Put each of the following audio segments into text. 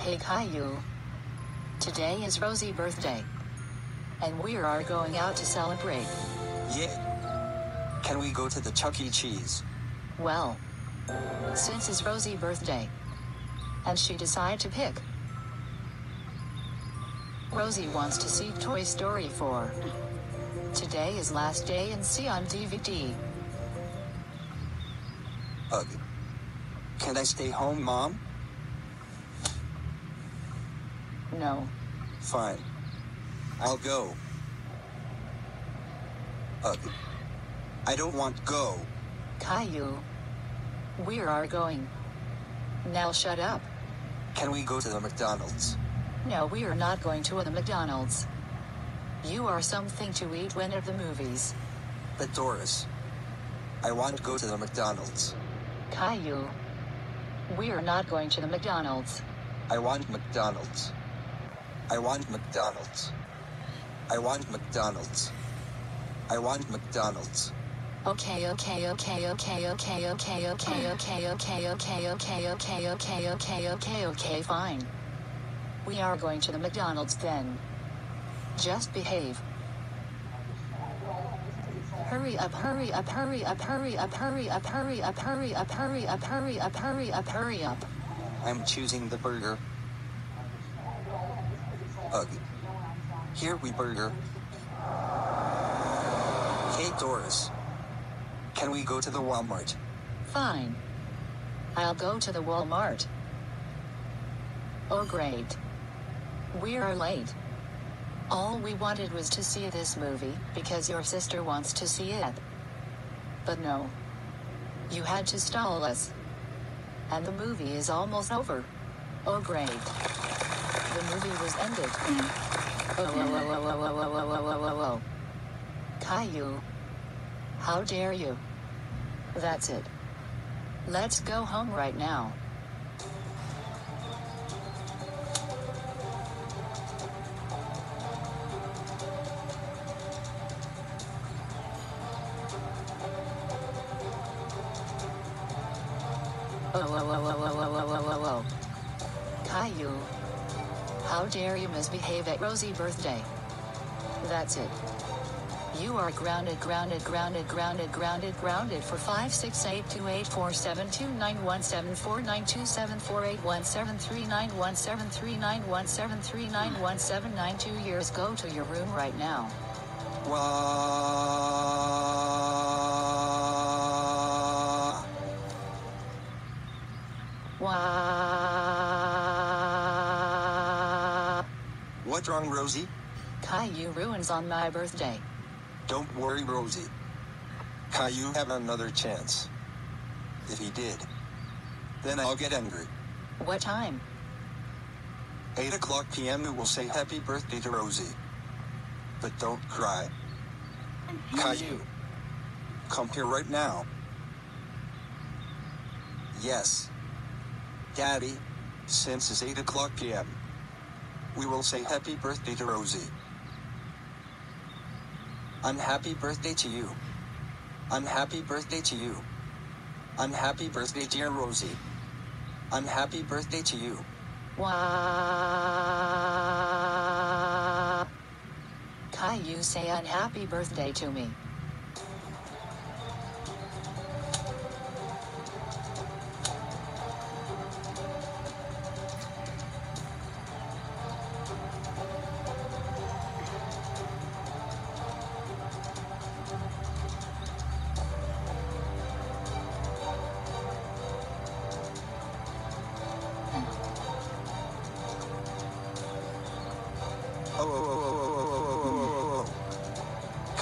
Hey Caillou. Today is Rosie's birthday. And we are going out to celebrate. Yeah. Can we go to the Chuck E. Cheese? Well, since it's Rosie's birthday. And she decided to pick. Rosie wants to see Toy Story 4. Today is last day and see on DVD. Ugh. Can I stay home, Mom? No. Fine. I'll go. Ugh. I don't want go. Caillou. We are going. Now shut up. Can we go to the McDonald's? No, we are not going to the McDonald's. You are something to eat when at the movies. But Doris. I want to go to the McDonald's. Caillou. We are not going to the McDonald's. I want McDonald's. I want McDonald's. I want McDonald's. I want McDonald's. Okay, okay, okay, okay, okay, okay, okay, okay, okay, okay, okay, okay, okay, okay, okay, okay, fine. We are going to the McDonald's then. Just behave. Hurry up, hurry up, hurry up, hurry up, hurry up, hurry up, hurry up, hurry up, hurry up, hurry up, hurry up. I'm choosing the burger. Ugh. Here we burger. Hey Doris. Can we go to the Walmart? Fine. I'll go to the Walmart. Oh great. We are late. All we wanted was to see this movie because your sister wants to see it. But no. You had to stall us. And the movie is almost over. Oh great. Was ended. Oh, whoa. Caillou. How dare you? That's it. Let's go home right now. Oh, whoa, whoa, whoa, whoa, whoa, whoa, whoa, whoa. Caillou. How dare you misbehave at Rosie's birthday? That's it. You are grounded, grounded, grounded, grounded, grounded, grounded for 5, 6, 8, 2, 8, 4, 7, 2, 9, What's wrong, Rosie? Caillou ruins on my birthday. Don't worry, Rosie. Caillou have another chance. If he did, then I'll get angry. What time? 8 o'clock p.m. we will say happy birthday to Rosie. But don't cry. Caillou. Come here right now. Yes. Daddy, since it's 8 o'clock p.m., we will say happy birthday to Rosie. Unhappy birthday to you. Unhappy birthday to you. Unhappy birthday, dear Rosie. Unhappy birthday to you. Wah. Caillou say unhappy birthday to me.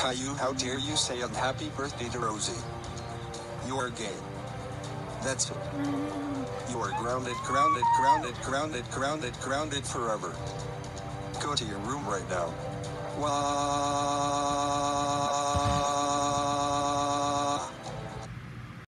Caillou, how dare you say unhappy birthday to Rosie? You are gay. That's it. You are grounded, grounded, grounded, grounded, grounded, grounded forever. Go to your room right now. Wah.